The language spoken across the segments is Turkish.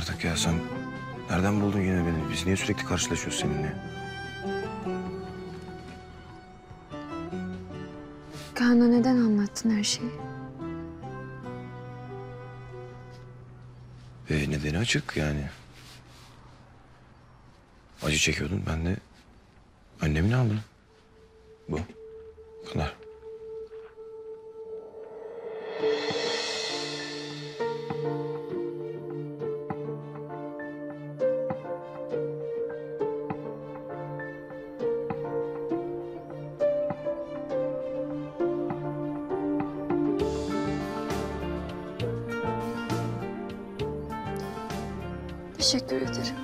artık ya sen. Nereden buldun yine beni? Biz niye sürekli karşılaşıyoruz seninle? Kaan'a neden anlattın her şeyi? E, nedeni açık yani. Acı çekiyordun. Ben de annemini aldım. Bu. Bu kadar. Teşekkür ederim.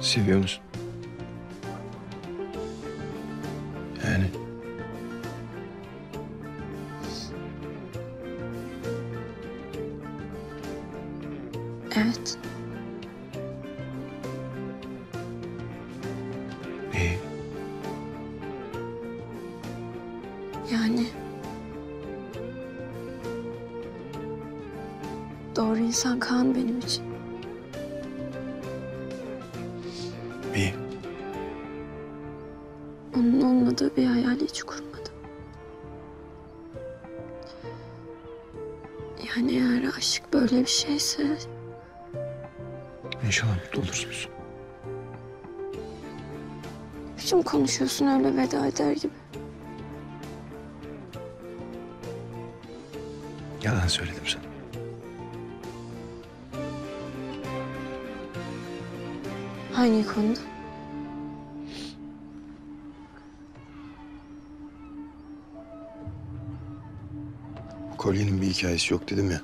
Seviyor musun? Yani Evet. iyi. Yani... Doğru insan Kaan benim için. iyi. Onun olmadığı bir hayali hiç kurmadım. Yani eğer aşk böyle bir şeyse İnşallah mutlu olursunuz. biçim konuşuyorsun öyle veda eder gibi. Yalan söyledim sana. Hangi konuda? Kolyenin bir hikayesi yok dedim ya.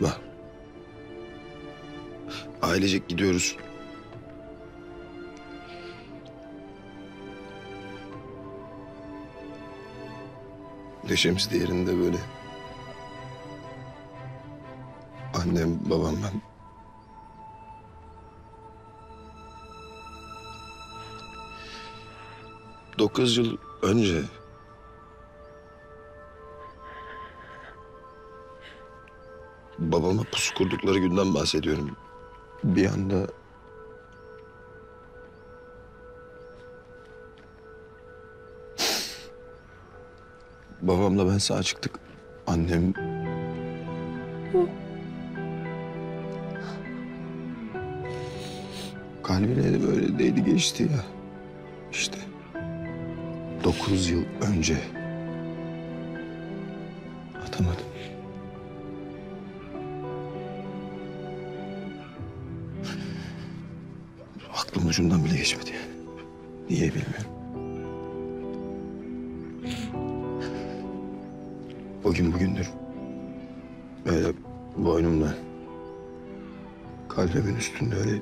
Var. Ailecek gidiyoruz. Neşemiz de yerinde böyle. Annem, babam, ben. Dokuz yıl önce... Babama pusu kurdukları günden bahsediyorum. Bir anda... Babamla ben sağa çıktık. Annem... Kalbine de böyle değdi geçti ya. İşte. Dokuz yıl önce. Atamadım. Aklımın ucundan bile geçmedi. Niye bilmiyorum. O gün bugündür böyle boynumda kalbimin üstünde öyle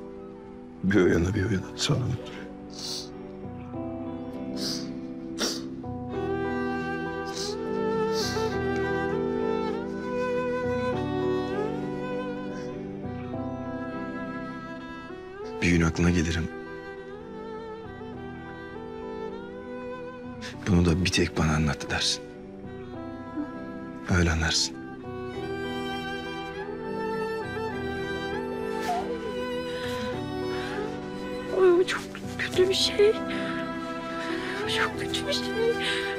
bir o yana bir o yana sallanıp. Bir gün aklına gelirim. Bunu da bir tek bana anlattı dersin. Öyle anlarsın. Kötü bir şey. Çok kötü bir şey.